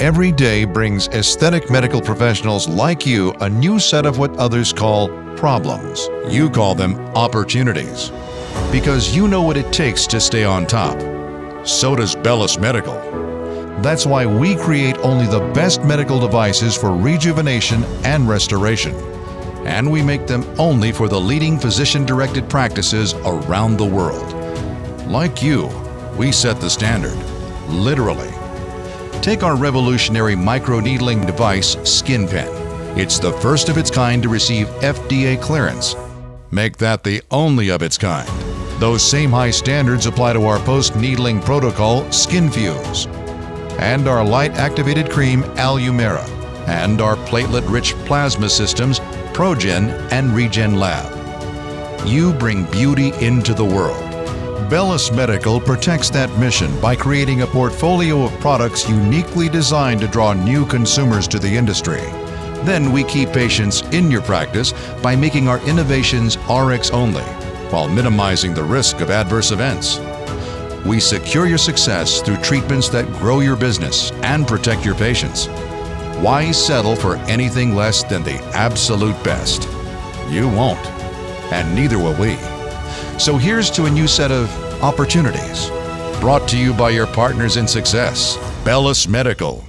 every day brings aesthetic medical professionals like you a new set of what others call problems. You call them opportunities. Because you know what it takes to stay on top. So does Bellus Medical. That's why we create only the best medical devices for rejuvenation and restoration. And we make them only for the leading physician directed practices around the world. Like you, we set the standard, literally. Take our revolutionary microneedling device, SkinPen. It's the first of its kind to receive FDA clearance. Make that the only of its kind. Those same high standards apply to our post-needling protocol, SkinFuse, and our light-activated cream, Alumera, and our platelet-rich plasma systems, ProGen and Regen Lab. You bring beauty into the world. Bellus Medical protects that mission by creating a portfolio of products uniquely designed to draw new consumers to the industry. Then we keep patients in your practice by making our innovations RX only, while minimizing the risk of adverse events. We secure your success through treatments that grow your business and protect your patients. Why settle for anything less than the absolute best? You won't, and neither will we. So here's to a new set of opportunities. Brought to you by your partners in success, Bellus Medical.